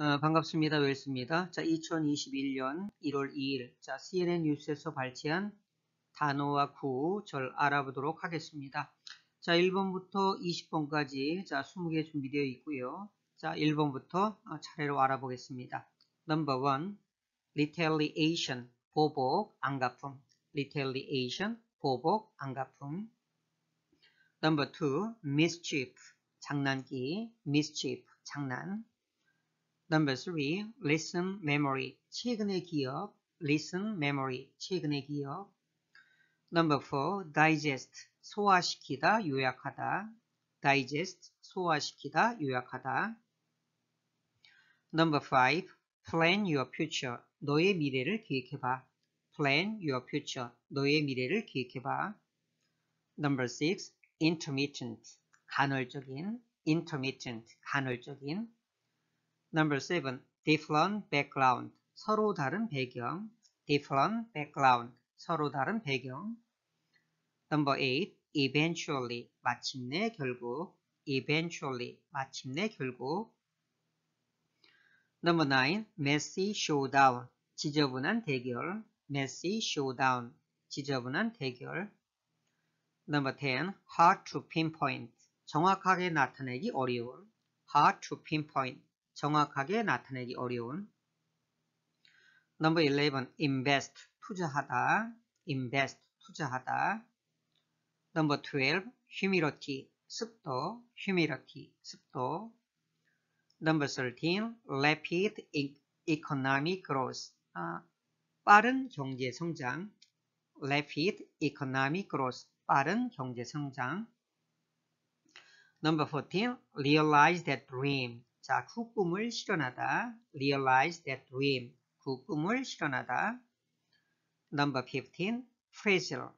어, 반갑습니다. 웰스입니다. 자, 2021년 1월 2일, 자, CNN 뉴스에서 발췌한 단어와 구절 알아보도록 하겠습니다. 자, 1번부터 20번까지, 자, 20개 준비되어 있고요. 자, 1번부터 어, 차례로 알아보겠습니다. Number 1, retaliation, 보복, 안갚음. retaliation, 보복, 안갚음. Number 2, mischief, 장난기, mischief, 장난. Number three, listen memory. 최근의 기억. listen memory. 최근의 기억. Number four, digest. 소화시키다, 요약하다. digest. 소화시키다, 요약하다. Number five, plan your future. 너의 미래를 계획해봐. plan your future. 너의 미래를 계획해봐. Number six, intermittent. 간헐적인. intermittent. 간헐적인. Number 7. Different background. 서로 다른 배경. Different background. 서로 다른 배경. Number 8. Eventually. 마침내 결국. Eventually. 마침내 결국. Number 9. Messy showdown. 지저분한 대결. Messy showdown. 지저분한 대결. Number 10. Hard to pinpoint. 정확하게 나타내기 어려운. Hard to pinpoint. 정확하게 나타내기 어려운. Number 11. Invest. 투자하다. Invest. 투자하다. Number 12. Humidity. 습도. Humidity. 습도. Number 13. Rapid economic growth. 아, 빠른 경제 성장. Rapid economic growth. 빠른 경제 성장. Number 14. Realize that dream. 자, 그 꿈을 실현하다. Realize that dream. 그 꿈을 실현하다. Number 15. Fragile.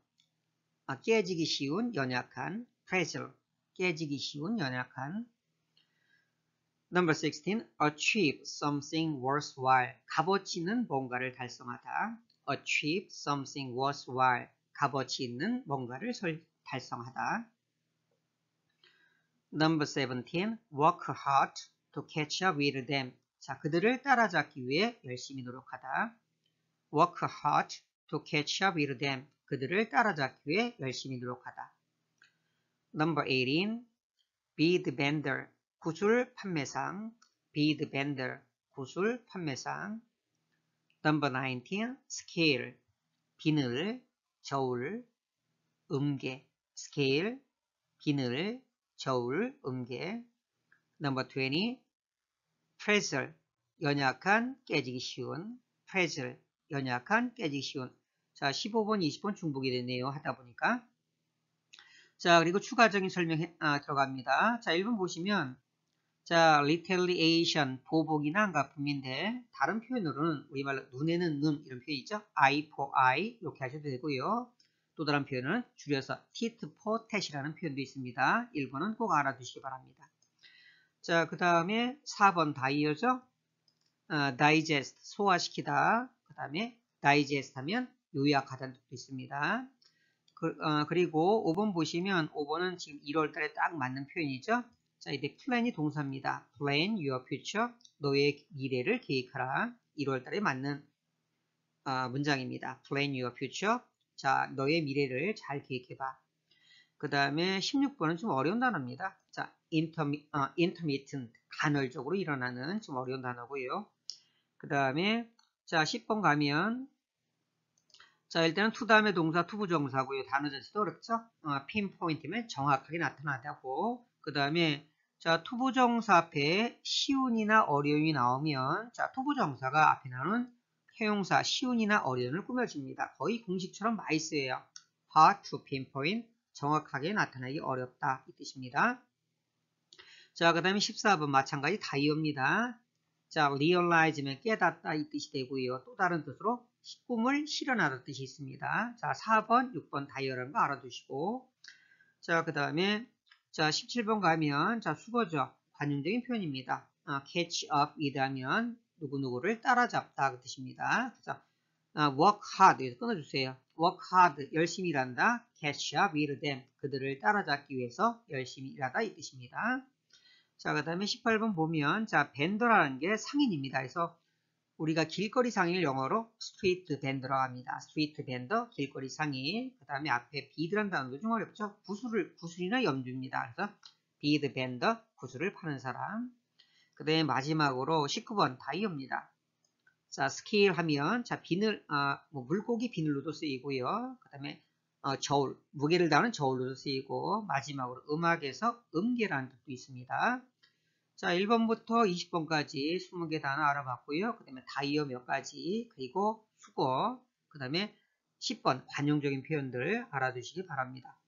아, 깨지기 쉬운, 연약한. Fragile. 깨지기 쉬운, 연약한. Number 16. Achieve something worthwhile. 값어치 있는 뭔가를 달성하다. Achieve something worthwhile. 값어치 있는 뭔가를 달성하다. Number 17. Work hard to catch up with them. 자, 그들을 따라잡기 위해 열심히 노력하다. work hard to catch up with them. 그들을 따라잡기 위해 열심히 노력하다. number 18. be the vendor. 구슬 판매상. be the vendor. 구슬 판매상. number 19. scale. 비늘, 저울, 음계. scale, 비늘, 저울, 음계. Number 20. fragile, 연약한, 깨지기 쉬운. fragile, 연약한, 깨지기 쉬운. 자, 15번, 20번 중복이 됐네요. 하다 보니까. 자, 그리고 추가적인 설명 아, 들어갑니다. 자, 1번 보시면 자, retaliation, 보복이나 안가품인데 다른 표현으로는 우리말로 눈에는 눈 이런 표현 있죠? eye for eye 이렇게 하셔도 되고요. 또 다른 표현은 줄여서 tit for tat이라는 표현도 있습니다. 1번은 꼭 알아두시기 바랍니다. 자, 그 다음에 4번 다이어죠. 어, digest, 소화시키다. 그 다음에 digest 하면 요약하다는 뜻도 있습니다. 그, 어, 리고 5번 보시면 5번은 지금 1월 달에 딱 맞는 표현이죠. 자, 이제 plan이 동사입니다. plan your future. 너의 미래를 계획하라. 1월 달에 맞는 어, 문장입니다. plan your future. 자, 너의 미래를 잘 계획해봐. 그 다음에 16번은 좀 어려운 단어입니다. 자, 어, intermittent, 간헐적으로 일어나는 좀 어려운 단어고요. 그 다음에 자 10번 가면 자 일단은 to 다음에 동사 투부정사고요. 단어 자체도 어렵죠. 어, pinpoint면 정확하게 나타내다고 그 다음에 자 투부정사 앞에 쉬운이나 어려움이 나오면 자 투부정사가 앞에 나오는 형용사 쉬운이나 어려움을 꾸며줍니다. 거의 공식처럼 많이 쓰여요. hard to pinpoint 정확하게 나타나기 어렵다 이 뜻입니다. 자, 그 다음에 14번 마찬가지 다이어입니다. 자, realize면 깨닫다 이 뜻이 되고요. 또 다른 뜻으로 꿈을 실현하다 뜻이 있습니다. 자, 4번, 6번 다이어라는 거 알아두시고 자, 그 다음에 자, 17번 가면 자, 수거죠. 관용적인 표현입니다. 아, catch up 하면 누구누구를 따라잡다 그 뜻입니다. 자, 아, work hard 끊어주세요. work hard 열심히 일한다. Catch up 그들을 따라잡기 위해서 열심히 일하다 이 뜻입니다. 자, 그 다음에 18번 보면, 자, vendor라는 게 상인입니다. 그래서 우리가 길거리 상인을 영어로 street vendor라고 합니다. street vendor, 길거리 상인. 그 다음에 앞에 bead란 단어도 좀 어렵죠. 구슬을, 구슬이나 염주입니다. 그래서 bead vendor, 구슬을 파는 사람. 그 다음에 마지막으로 19번 dire입니다. 자, 스케일 하면, 자, 비늘, 아, 뭐 물고기 비늘로도 쓰이고요. 그 다음에 어, 저울, 무게를 다는 저울로도 쓰이고 마지막으로 음악에서 음계라는 뜻도 있습니다. 자, 1번부터 20번까지 20개 단어 알아봤고요. 그 다음에 다이어 몇 가지, 그리고 수거, 그 다음에 10번 관용적인 표현들 알아두시기 바랍니다.